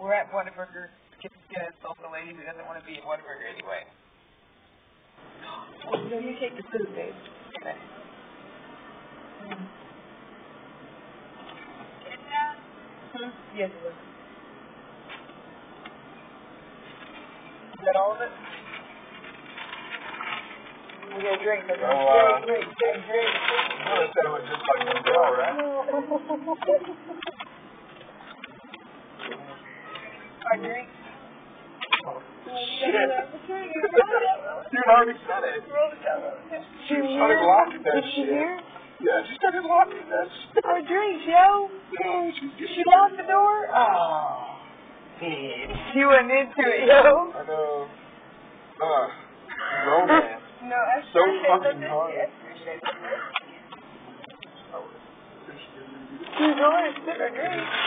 We're at Whataburger. Skip's gonna insult the lady who doesn't want to be at Whataburger anyway. No, you take the food, babe. Okay. Hmm? Yes, it was. Is that all of it? We got a drink, but Oh, uh, drink, drink, drink, drink. You said it was just like one girl, right? Shit. You already said it. She started locking that shit. Yeah, she started locking that shit. Our yo. She's She locked the door? Oh. She went into it, yo. I know. Uh, romance. No, So fucking hard. She's going to sit our drink.